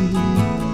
mundo.